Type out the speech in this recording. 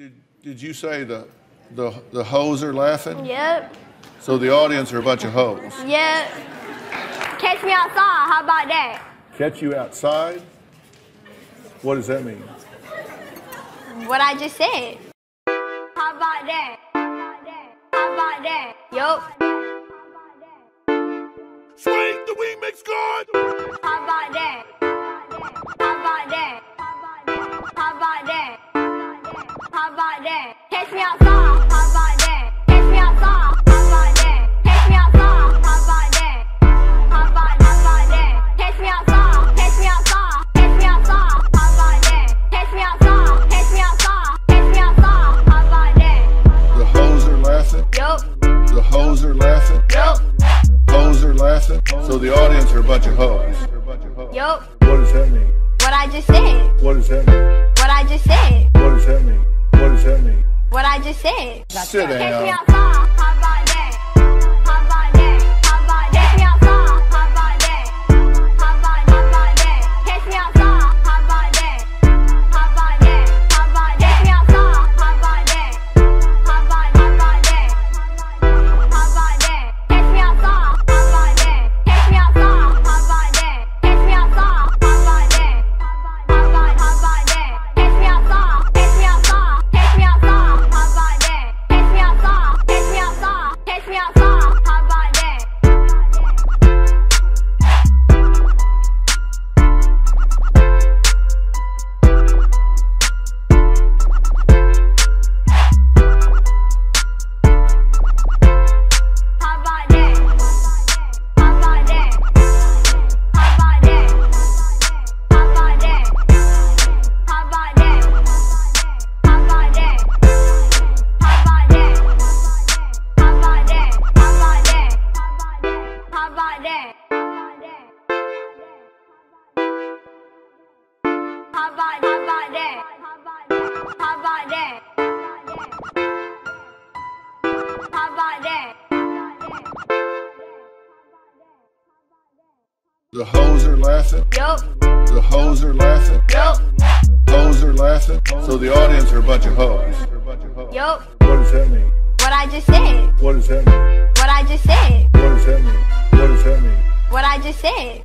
Did, did you say the, the, the hoes are laughing? Yep. So the audience are a bunch of hoes. Yep. Catch me outside. How about that? Catch you outside? What does that mean? What I just said. How about that? How about that? How about that? Yup. How about that? Suede the remix god! How about that? How about that? How about that? How about that? How about that? Catch me outside. How about that? Catch me outside. How about that? Catch me outside. How about that? How about how about that? Catch me outside. Catch me outside. Catch me outside. How about that? Catch me outside. Catch me outside. Catch me outside. How about that? The hoes are laughing? Yup. The hoes are laughing? Yup. Hoes are laughing? So the audience are a bunch of hoes. Yup. What does that mean? What I just said. What does that mean? What I just said. What I just said. The hoes are laughing? Yup. The hoes are laughing? Yup. Hoes are laughing? So the audience are a bunch of hoes. Yup. What does that mean? What I just said. What does that mean? What I just said. What does that mean? What does that mean? What I just said.